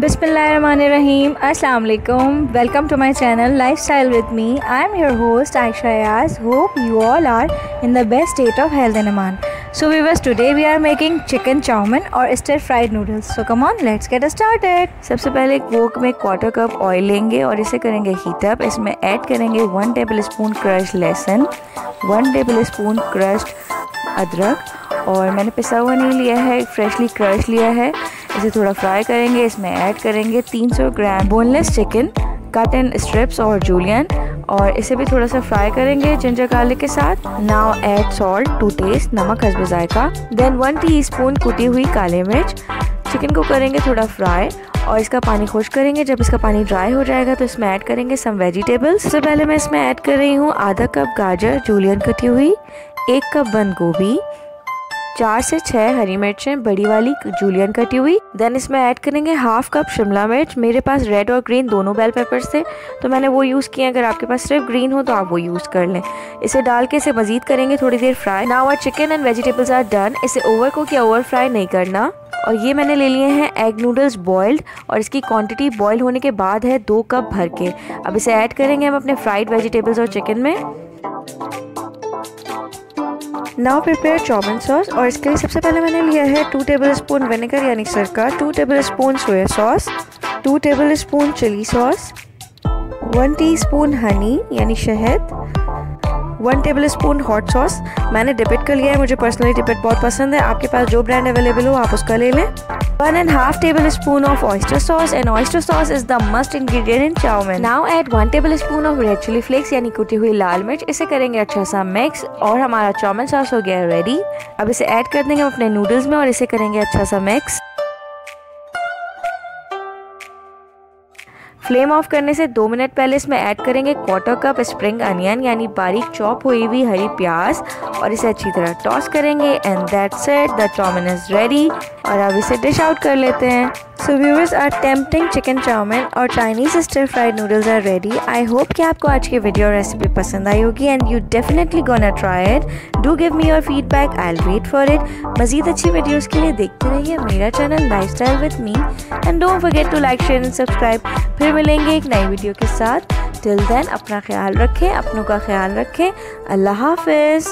बिस्मिल्लाहिर्रहमानिर्रहीम अस्सलाम वालेकुम welcome to my channel lifestyle with me I am your host Ayesha Yas hope you all are in the best state of health and Aman so viewers today we are making chicken chow mein और stir fried noodles so come on let's get started सबसे पहले एक वोक में quarter cup oil लेंगे और इसे करेंगे heat up इसमें ऐड करेंगे वन टेबल स्पून क्रश लहसुन वन टेबल स्पून क्रश अदरक और मैंने पिसा हुआ नहीं लिया है फ्रेशली क्रश लिया है। इसे थोड़ा फ्राई करेंगे, इसमें ऐड करेंगे 300 gram boneless chicken cut in strips और जूलियन और इसे भी थोड़ा सा फ्राई करेंगे जिंजर गार्लिक के साथ। Now add salt to taste नमक हसब जायका देन वन टी स्पून कुटी हुई काले मिर्च। चिकन को करेंगे थोड़ा फ्राई और इसका पानी खुश करेंगे। जब इसका पानी ड्राई हो जाएगा तो इसमें ऐड करेंगे सम वेजिटेबल्स सबसे पहले मैं इसमें ऐड कर रही हूँ आधा कप गाजर जूलियन कटी हुई, एक कप बंद गोभी चार से छह हरी मिर्चें, बड़ी वाली जूलियन कटी हुई। देन इसमें ऐड करेंगे हाफ़ कप शिमला मिर्च। मेरे पास रेड और ग्रीन दोनों बेल पेपर्स थे तो मैंने वो यूज़ किया अगर आपके पास सिर्फ़ ग्रीन हो तो आप वो यूज़ कर लें। इसे डाल के इसे मजीद करेंगे थोड़ी देर fry now our chicken and vegetables are done इसे ओवर कुक या ओवर फ्राई नहीं करना। और ये मैंने ले लिए हैं एग नूडल्स बॉइल्ड और इसकी क्वांटिटी बॉयल होने के बाद है दो कप भर के। अब इसे ऐड करेंगे हम अपने फ्राइड वेजिटेबल्स और चिकन में। Now prepare chow mein sauce और इसके लिए सबसे पहले मैंने लिया है टू टेबल स्पून विनेगर यानी सरका two tablespoon soya sauce two tablespoon chilli sauce one teaspoon honey यानी शहद one tablespoon hot sauce मैंने डिपेट कर लिया है, मुझे पर्सनली डिपेट बहुत पसंद है। आपके पास जो ब्रांड अवेलेबल हो, आप उसका ले लें। One and half tablespoon of oyster sauce and oyster sauce is the must ingredient in chow mein now add one tablespoon of red chilli flakes यानी कुटी हुई लाल मिर्च इसे करेंगे अच्छा सा मिक्स और हमारा चाउमिन सॉस हो गया रेडी अब इसे ऐड कर देंगे हम अपने नूडल्स में और इसे करेंगे अच्छा सा मिक्स फ्लेम ऑफ़ करने से दो मिनट पहले इसमें ऐड करेंगे क्वार्टर कप स्प्रिंग अनियन यानी बारीक चॉप हुई हुई हरी प्याज, और इसे अच्छी तरह टॉस करेंगे and that's it the chow mein is ready और अब इसे डिश आउट कर लेते हैं। So viewers our tempting chicken chow mein और Chinese stir fried noodles are ready I hope कि आपको आज की वीडियो रेसिपी पसंद आई होगी and you definitely gonna try it do give me your feedback I'll wait for it मजीद अच्छी videos के लिए देखते रहिए मेरा channel lifestyle with me and don't forget to like share and subscribe फिर मिलेंगे एक नई वीडियो के साथ. टिल देन अपना ख्याल रखें, अपनों का ख्याल रखें. अल्लाह हाफिज़.